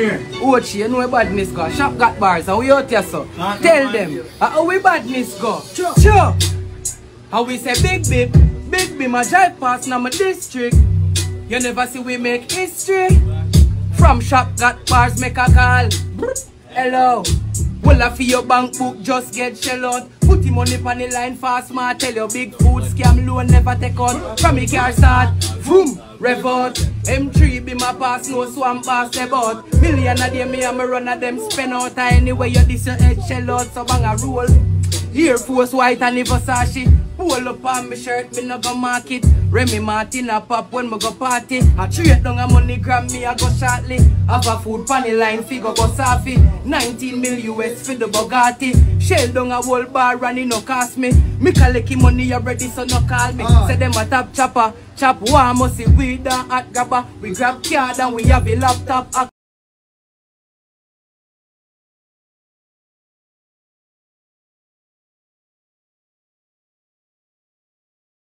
where? Ochi, you know badness go. Shop got bars, how we out here, so. Ah, Tell them, uh, how we badness go. Sure. Sure. How we say big big, big big, my drive past now my district. You never see we make history. From shop got bars, make a call. Hello. Well, I feel your bank book just get shell out. Put him money on the line fast, man. Tell your big food scam loan never take on. From me car start, vroom, rev out. M3 be my pass, no swamp pass about. Million a day, me and me run a them spend out. Anyway, you this your head shell out, so bang a roll. Air Force white and the Versace Pull up on my shirt, me no go market. Remy Martin a pop when me go party. I trade down a MoneyGram me I go shortly. Have a food pan the line figure go safi. 19 mil US for the Bugatti. Shell down a whole bar and it no cost me. Me collect money already so no call me. Ah. Say them a top chopper. Chop one must see weed and hot grabber. We grab card and we have a laptop. Hack